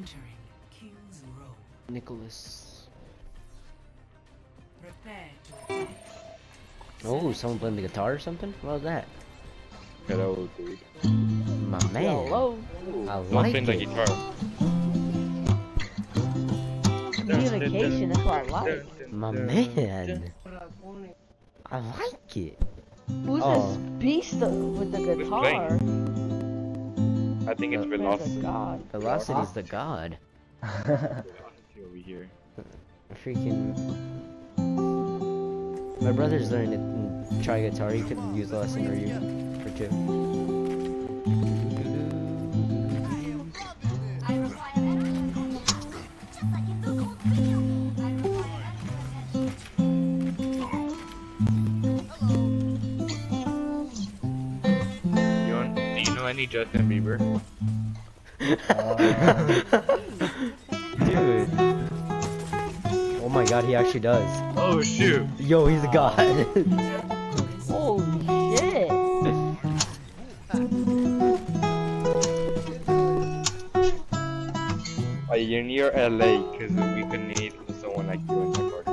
Entering King's Row. Nicholas. Prepare to attack. Oh, someone playing the guitar or something? What was that? Yeah, that was weird. My man. Hello. I like playing the it. guitar. Communication, that's what I like. My man. I like it. Who's Oh. this beast with the guitar? I think it's Velocity. god. Velocity's the god. Velocity over here. Freaking. My brother's learning to try guitar. He could use a lesson or you for two. You want, do you know any Justin Bieber? Dude. Oh my god, he actually does. Oh shoot! Yo, he's a god. Holy shit. Are you're near LA because we could need someone like you in my party.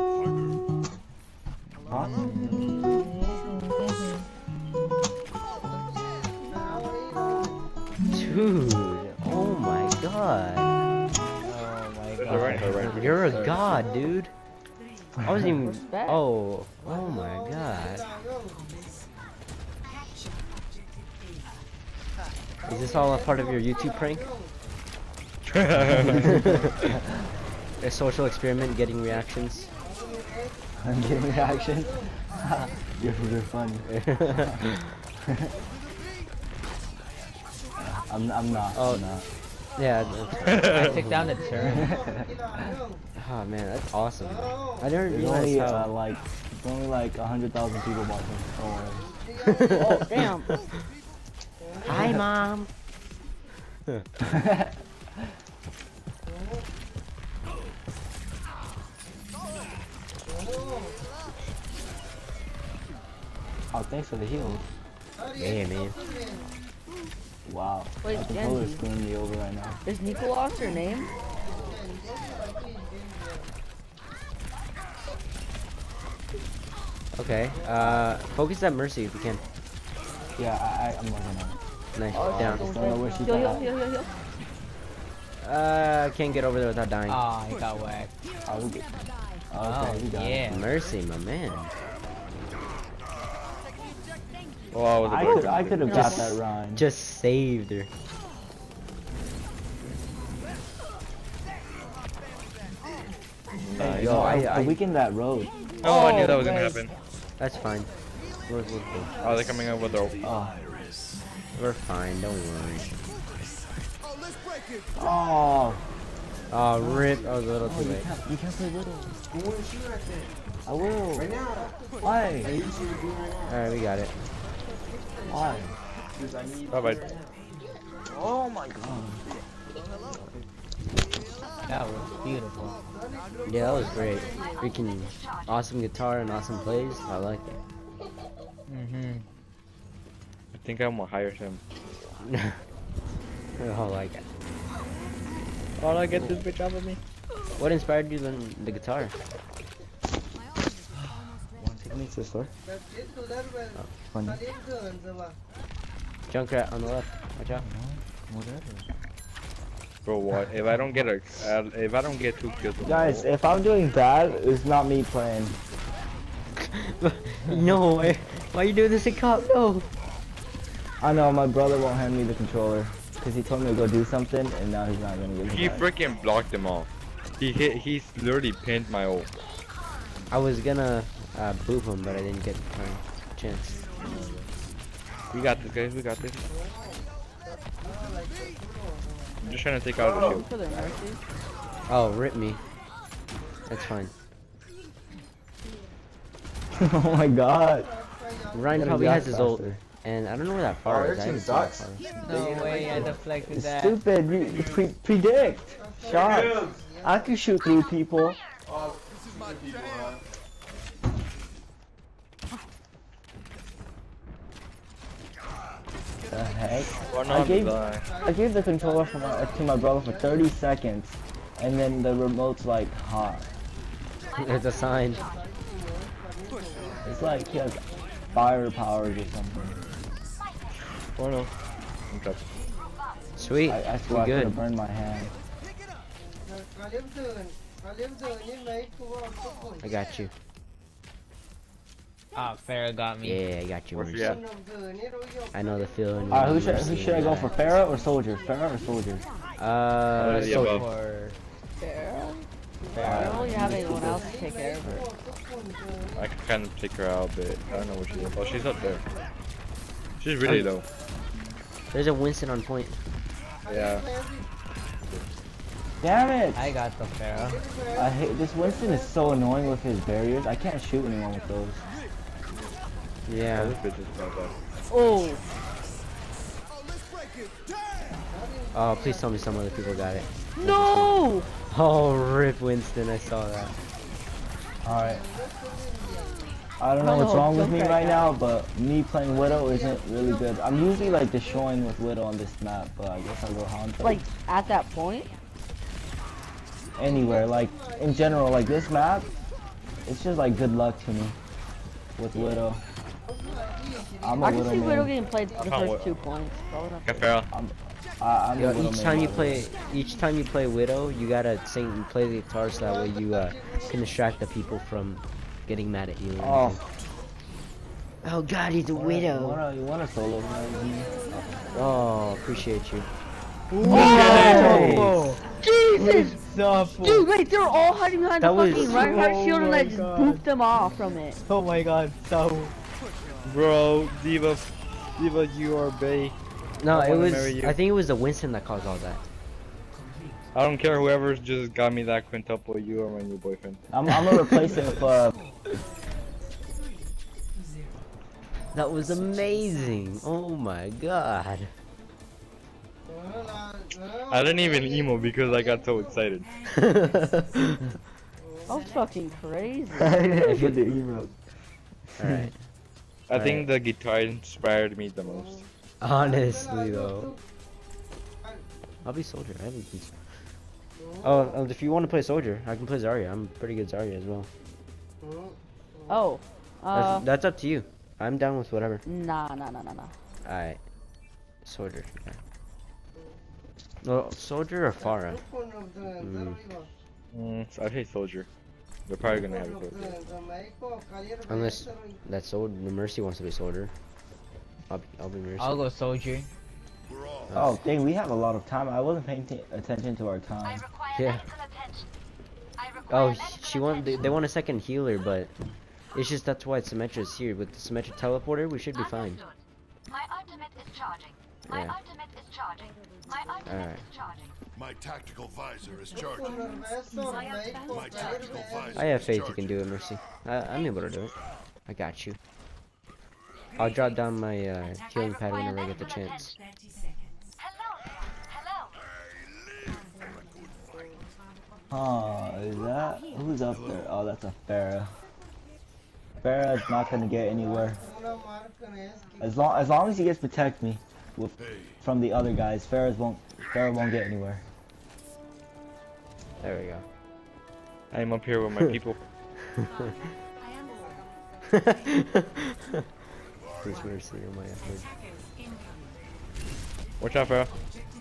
Dude. God. Oh my There's right, right. You're a god, dude. I wasn't even. Respect. Oh. Oh my god. Is this all a part of your YouTube prank? A social experiment, getting reactions. I'm getting reactions. you're, you're funny. I'm, I'm not. Oh. I'm not. Yeah. I took down the turn. Oh man, that's awesome. I didn't There's realize only how. uh, like there's only like a hundred thousand people watching. Don't. Oh, damn. Hi, mom. Oh, thanks for the heals. Yeah, man. Wow. Wait, I think Polar's Genji. screwing me over right now. Is Nicolas her name? Okay. Uh, focus that mercy if you can. Yeah, I, I, I'm working on it. Nice. Oh, Down. Just don't know where she's Heal, heal, at. heal, heal, heal. Uh, can't get over there without dying. Oh, he got whacked. Oh, we get, oh, okay, we got it. Mercy, my man. Oh, I was I about could, I could have got Just- that rhyme. Just saved her. Hey, yo, I- I, I- weakened that road. Oh, I knew that was gonna happen. That's fine. We're, we're, good. Oh, they're coming up with their. Oh, we're fine. Don't worry. oh, Oh, rip. I was a little oh too you late. can't, you can't play little. I will. Right now. Why? Alright, we got it. Why? Bye bye. Oh my god. That was beautiful. Yeah, that was great. Freaking awesome guitar and awesome plays. I like it. Mm-hmm. I think I'm gonna hire him. I like it. Oh, I get this bitch off of me. What inspired you to learn the guitar? Want to take me to the store? Funny. Junkrat on the left. Watch out. Whatever. Bro, what? If I don't get a, uh, if I don't get two kills, Guys, if I'm doing bad, it's not me playing. no, why, why are you doing this in cop? No. I know my brother won't hand me the controller because he told me to go do something, and now he's not gonna give me he freaking blocked them all. He hit. He's literally pinned my ult. I was gonna uh, boop him, but I didn't get my chance. We got this, guys. We got this. I'm just trying to take out the Oh, shield. for their mercy. Oh, rip me. That's fine. oh my god. Ryan Gotta probably react has his ult, and I don't know where that far Oh, is. I your haven't team seen sucks. far. No way, I deflected It's that. stupid. You, you pre predict. Shot. I can shoot through people. The heck? I gave the I gave the controller for my, to my brother for 30 seconds, and then the remote's like hot. It's a sign. It's like he has fire powers or something. One on. Okay. Sweet. I, I we swear I could good. have burned my hand. I got you. Ah, Pharah got me. Yeah, I got you. Where's he Mercy. at? I know the feeling. Alright, who should who should I go for, dies. Pharah or Soldier? Pharah or Soldier? Uh, yeah, soldier. both. For Pharah? I don't have anyone else to take care of her. I can kind of take her out, but I don't know where she is. Oh, she's up there. She's really low. There's a Winston on point. Yeah. Damn it! I got the Pharah. I hate this Winston is so annoying with his barriers. I can't shoot anyone with those. Yeah. This bitch is not bad. Oh, Oh, please tell me some other people got it. no! Oh, rip Winston. I saw that. Alright. I don't know what's Oh, wrong with me right right now. now, but me playing Widow isn't really good. I'm usually like destroying with Widow on this map, but I guess I'll go Hanzo. Like, at that point? anywhere, like in general, like this map, it's just like good luck to me with Widow. I'm a I can see Widow man. getting played the first wait. two points. Probably not. Okay, I, I'm Yo, each main time you play, each time you play Widow, you gotta sing and play the guitar so that way you uh, can distract the people from getting mad at you. Oh. Oh God, he's a You widow. wanna, you wanna solo man? Oh, appreciate you. Oh, Jesus! Dude, wait, they were all hiding behind That the was- fucking Reinhardt Oh shield and I just God. booped them off from it. Oh my god, so Bro, D.Va, D.Va, you are bae. No, I it was. I think it was the Winston that caused all that. I don't care whoever just got me that quintuple, you are my new boyfriend. I'm, I'm gonna replace it with uh, That was amazing. Oh my God. I didn't even emo because I got so excited. That was fucking crazy. If you- Get the email. Alright. I think the guitar inspired me the most. Honestly though. I'll be soldier. I haven't. Oh, uh, if you want to play soldier, I can play Zarya. I'm pretty good Zarya as well. Oh. Uh, That's, that's up to you. I'm down with whatever. nah, nah, nah, nah, nah. Alright. Soldier. Okay. Well, soldier or Pharah? Mm. Mm, so I hate soldier. They're probably gonna have it. soldier. Unless that soldier, the Mercy wants to be soldier. I'll be, I'll be Mercy. I'll go soldier. Uh, oh, dang, we have a lot of time. I wasn't paying t- attention to our time. Yeah. Oh, she want they, they want a second healer, but it's just that's why Symmetra's here. With the Symmetra teleporter, we should be fine. My ultimate is charging. My Yeah. ultimate is charging. My ultimate Alright. is charging. My tactical visor is charging. My tactical visor I have faith you can do it, Mercy. I, I'm able to do it. I got you. I'll jot down my uh, healing pad whenever I get the chance. 30 seconds. Hello. Hello. Oh, is that who's up there? Oh, that's a Pharah. Pharah's not gonna get anywhere. As long as long as he gets protect me with from the other guys, Pharah's won't Pharah won't get anywhere. There we go. I'm up here with my people. Please Mercy on my effort. Watch out, Pharah.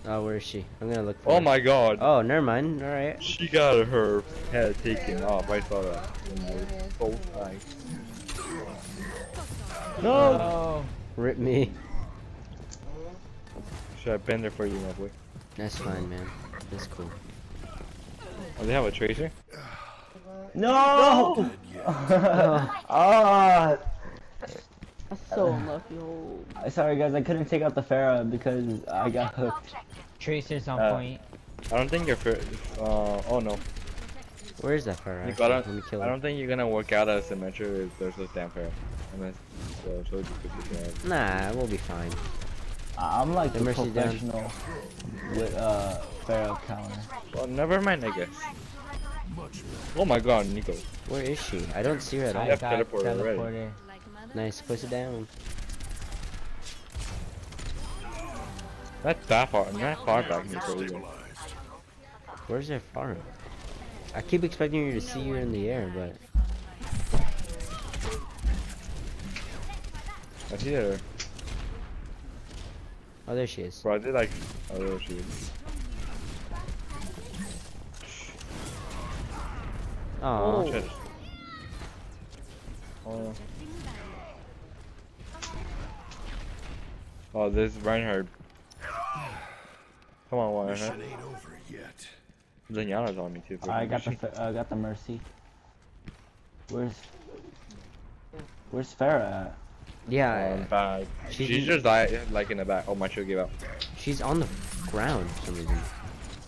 Oh, where is she? I'm gonna look for Oh her. my god. Oh, never mind. Alright. She got her head taken off. I saw that. So nice. No! Oh, Rip me. Should I bend there for you, my boy? That's fine, man. That's cool. Oh, they have a tracer? No! Ah, That's so unlucky. Oh. sorry guys, I couldn't take out the Pharah because I got hooked. Tracer's on Uh, point. I don't think you're fair. Uh, oh no. Where is that Pharah? Nick, I Let me don't, kill I him. don't think you're gonna work out as a metro if there's a damn fair. Unless the soldier could be bad. Nah, we'll be fine. I'm like The the Mercy down. professional with uh Pharah counter. Well, never mind, I guess. Oh my god, Nico. Where is she? I don't see her at I all. have got teleporter already. Nice, push it down. Not that far, not far back, Nico. either. Where's their farm? I keep expecting you to see her in the air, but I see her. oh, there she is. Bro, I did like. Oh, there she is. Oh, Shit. Oh. Oh, this is Reinhardt. Come on, Mission Reinhardt. ain't over yet. Zenyatta's on me too. for I got the mission. Fa- I got the mercy. Where's Where's Pharah at? yeah, Um, back. She's- She's, just like, like in the back. Oh, my shield gave out. she's on the ground for some reason.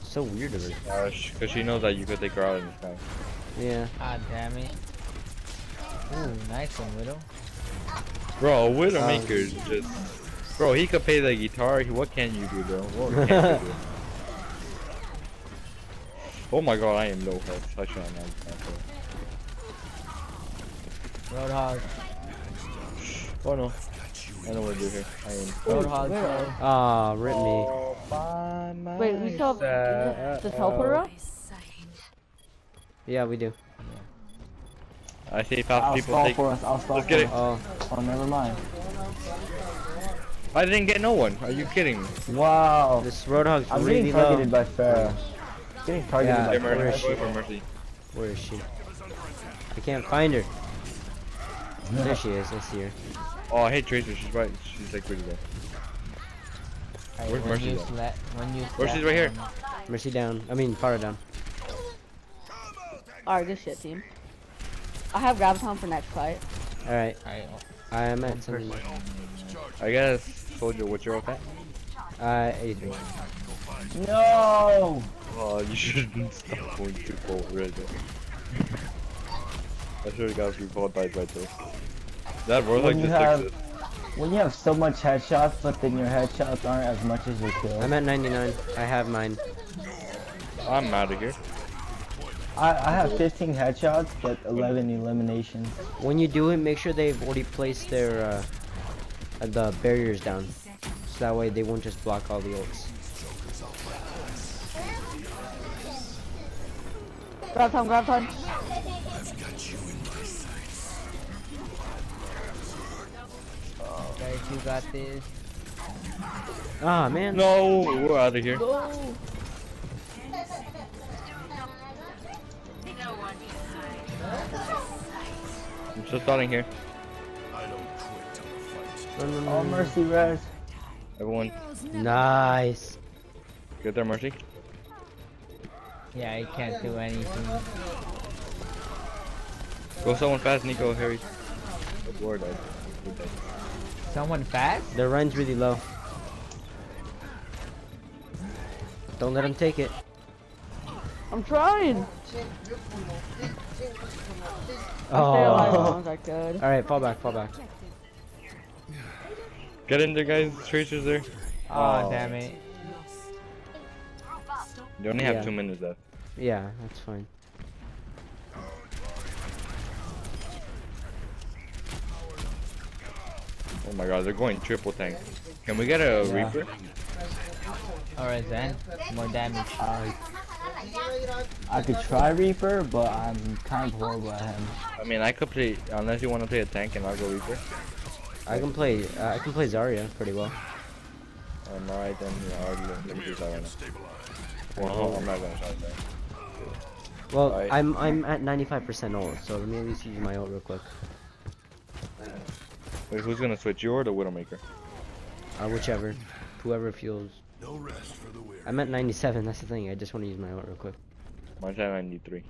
So weird of her. Uh, Because she knows that you could take her out in the sky. Yeah. Ah, damn it. Ooh, nice one, Widow. Bro, Widowmaker is just. Bro, he could play the guitar. What can you do, bro? What can you do? Oh my god, I am low health. I should have not done Roadhog. that. Oh no. I know what to do here. I am. Roadhog. bro. Ah, rip me. Oh, Wait, we still have myself. the teleport up? Yeah, we do. I see fast I'll people stall take. for us. I'll stall Let's for get it. us. Oh, Oh, never mind. I didn't get no one. Are you kidding me? Wow. this Roadhog's I'm really getting low. targeted by Pharah. Getting targeted Yeah. by Get Where mercy. she? Mercy. Where is she? I can't find her. There she is. I see her. Oh, I hate Tracer. She's right. She's like pretty low. Alright, Where's when Mercy you though? select- when Mercy's right here. um, Mercy down. I mean, Pharah down. Alright, good shit, team. I have Graviton for next fight. All right. Alright, I am at 70. I guess, Soldier, what's your ult at? Uh, 83. No. Oh, you shouldn't stop going too full right there. I should have got three full died right there. That Roadhog When you just have- fixed. When you have so much headshots, but then your headshots aren't as much as your kills. I'm at 99. I have mine. I'm out of here. I, I have 15 headshots, but 11 eliminations. When you do it, make sure they've already placed their uh, the barriers down, so that way they won't just block all the ults. Graviton, Graviton. guys, you got this. Ah man. No, we're out of here. I'm still starting here. I don't quit till the fight's No, no, no, Oh, mercy, res. Everyone, Nice. get there, Mercy. Yeah, I can't do anything. Go someone fast, Nico, Harry. Good I- Someone fast? Their run's really low. Don't let them take it. I'm trying. I'll stay alive as Oh. long as I could. All right, fall back, fall back. Get in there, guys. Tracer's there. Oh, Oh. damn it. You only have Yeah. two minutes left. Yeah, that's fine. Oh my god, they're going triple tank. Can we get a Yeah. Reaper? Alright then, more damage. I, I could try Reaper, but I'm kind of horrible at him. I mean, I could play, unless you want to play a tank and I'll go Reaper. I can play. Uh, I can play Zarya pretty well. Um, alright then, yeah, I'll let me do that right now. stabilized. Well, I'm not gonna try that. Well, Right. I'm I'm at 95% ult, so let me at least use my ult real quick. Wait, who's gonna switch, you or the Widowmaker? Uh, whichever, whoever feels. No rest for the weary. I'm at 97. That's the thing. I just want to use my ult real quick. Mine's at 93.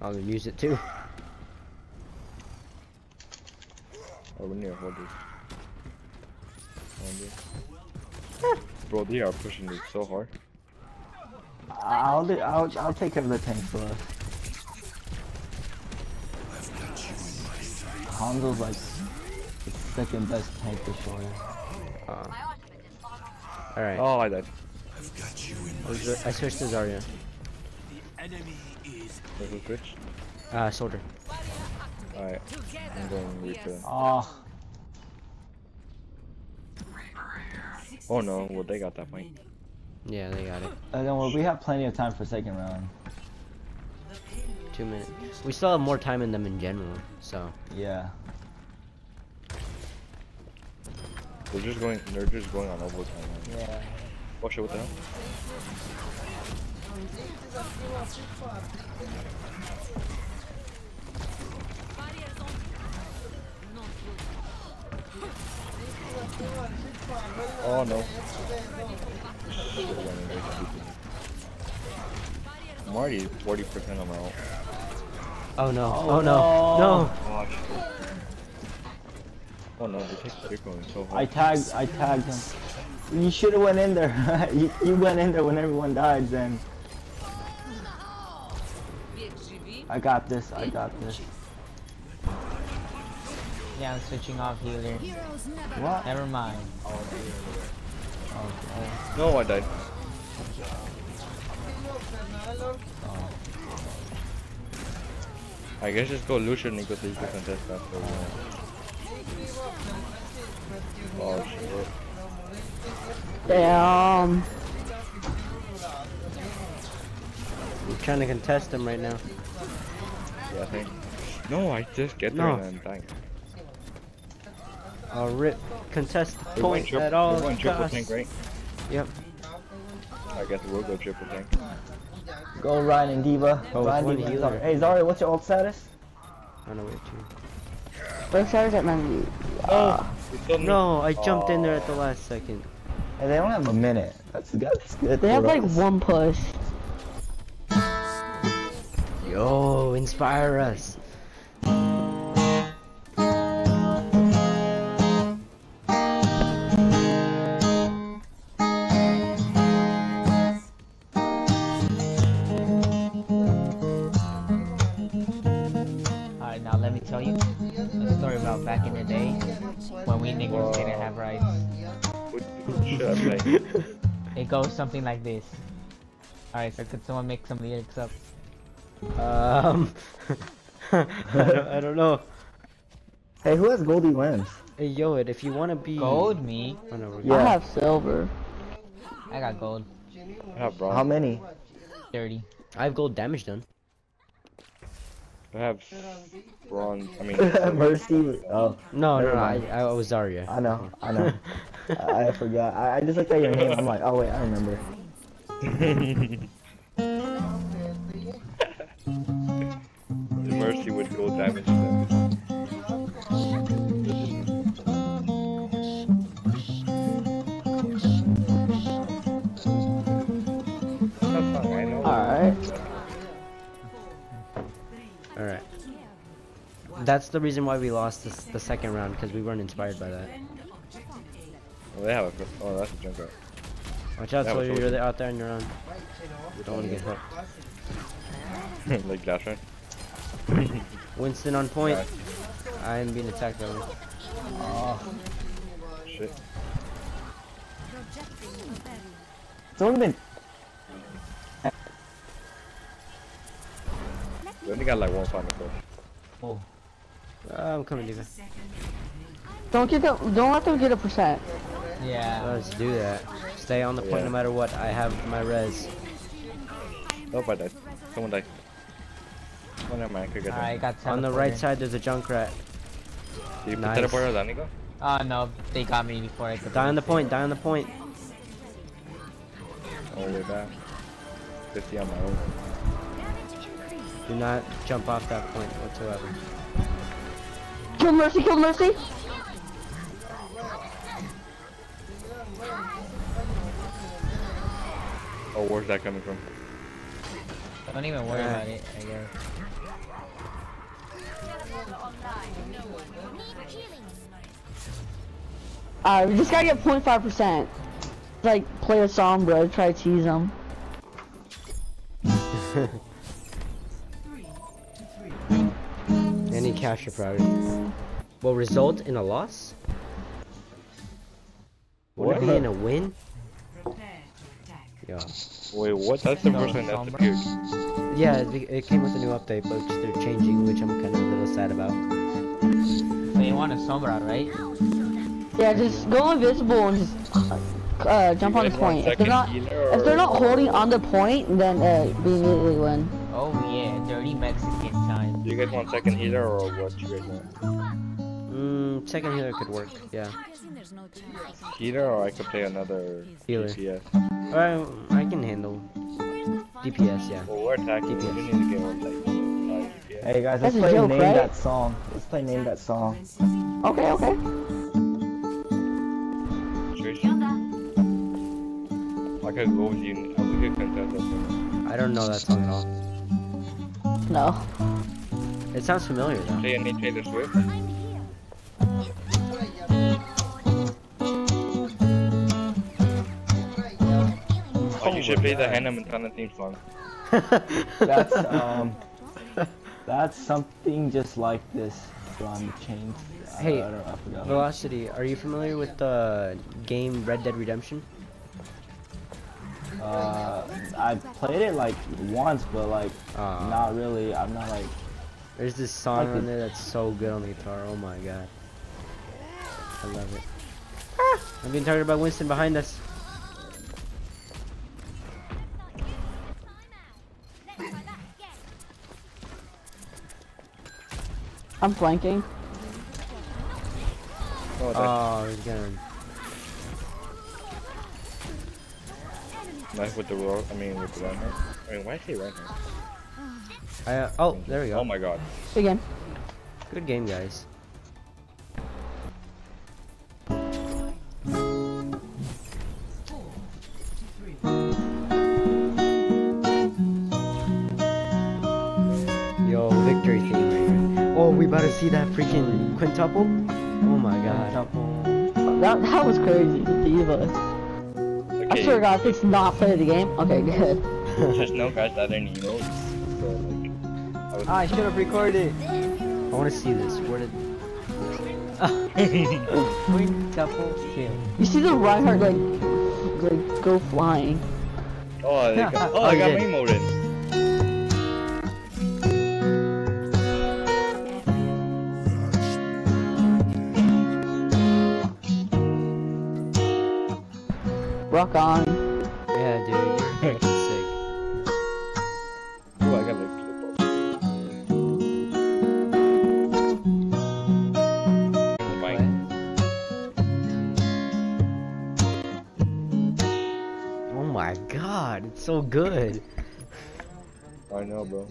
I'll use it too. Oh, we need to hold this. Hold this. Bro, they are pushing this so hard. I'll do, I'll I'll take care of the tank for us. Hanzo's like the second best tank for sure. Uh, My ultimate is almost all right. Oh, I died. I was- I switched to Zarya. Wait, who switched? Uh, soldier. Alright, I'm going Reaper. Oh, Oh no, well they got that point. Yeah, they got it. Uh, don't worry, we have plenty of time for second round. Two minutes. We still have more time in them in general, so. Yeah. They're just going. They're just going on overtime. Man. Yeah. Oh shit! What the hell? Oh no. I'm already 40% on my ult. Oh no. Oh, Oh, no. no. No. Oh shit. Oh no, they take the going so I tagged, I tagged him. You should have went in there. you, you went in there when everyone died, then. I got this, I got this. Yeah, I'm switching off healer. What? Never mind. No, I died. Oh. I guess just go Lucian Nico so you can contest that for Oh shit. Damn. I'm trying to contest them right now. Yeah, I think. No, I just get there No. and then dying. I'll rip. Contest the We're point at all We're going triple costs. tank, right? Yep. I guess we'll go triple tank. Go Rein and D.Va. Oh, Rein, one D.Va, healer. Hey Zarya, what's your ult status? I don't know where to. First starters at man. Oh We still need- no! I jumped in there Oh. at the oh. last second. Hey, they don't have a minute. That's good. That's good. They have for like one push. Yo, inspire us. Me tell you a story about back in the day when we niggas didn't have rights. What should I play? It goes something like this. Alright, so could someone make some lyrics up? Um, I, don't, I don't know. Hey, who has Goldie lens? Hey, yo, it if you want to be Gold, me. Oh, no, Yeah. I have silver. I got gold. I have bronze. How many? 30. I have gold damage done. I have bronze. I mean, Mercy. Oh, No, no, no. I. I was Zarya. I know. I know. I, I forgot. I, I just looked at your name. I'm like, oh wait, I remember. Mercy would go damage That's the reason why we lost this, the second round because we weren't inspired by that. Oh, they have a. Oh, that's a junker. Watch out, Yeah, Soldier. You're there out there on your own. Don't want to get hooked. like Dash right? Winston on point. Nice. I am being attacked by one. Oh, shit. It's only been. We only got like one final push. Oh. Ah, I'm coming, D.Va. Don't get them. Don't let them get a percent. Yeah. Let's do that. Stay on the point Yeah. no matter what. I have my res. Oh, I died. Someone died. Oh, never mind. I could get Alright, that. got On the right side, there's a Junkrat. Did you put nice. teleporter on Nico? Oh no, they got me before I could. Die on the point. Die on the point. All the way back. 50 on my own. Do not jump off that point whatsoever. Kill Mercy. Kill Mercy. Oh, where's that coming from? Don't even worry Yeah. about it, I guess. Alright, we just gotta get 0.5 percent. Like play a song, bro. try to tease them. Any capture priority will result in a loss. Would it be in a win? Yeah. Wait, what? That's the No, first time that's appeared. Yeah, it, it came with a new update, but they're changing, which I'm kind of a little sad about. So you want a Sombra, right? Yeah, just go invisible and just uh, jump on the You guys want point. If they're not, if they're not holding on the point, then uh, we immediately win. Oh yeah, dirty Mexican time. Do you guys want second healer or what do you guys want? Mm, second healer could work. Yeah. Healer or I could play another Healer. DPS. Alright, I can handle DPS. Yeah. Well, we're attacking. DPS. do need to get on like five DPS. Hey guys, let's That's play joke, name right? that song. Let's play name that song. Okay, okay. I could go with you. uh, could contest. I don't know that song at all. No. It sounds familiar though. Play any Taylor Swift. Oh, you should play the Hannah Montana theme song. That's um, that's something just like this. On the chain. Uh, Hey, I, don't, I forgot. Velocity, are you familiar with the game Red Dead Redemption? Uh, I played it like once, but like Uh, not really. I'm not like. There's this song Like on there that's so good on the guitar. Oh my god. I love it. I'm being targeted by Winston behind us. I'm flanking. Oh, that's Oh, he's gonna. nice with the roar. I mean, with the runner. I mean, why is he runner? I, uh, oh, there we go. Oh my god. Again. Good game, guys. Yo, victory theme right here. Oh, we about to see that freaking quintuple? Oh my god. That, that was crazy. The D.Va. I Okay, swear to God, if it's not play the game. Okay, good. just no guys that I didn't emotes. So, I should have recorded. I want to see this. Where did... Quintuple kill. You see the Reinhardt like, like go flying. Oh, they got, oh, I got did. me emoted. Rock on. So good. I know, bro.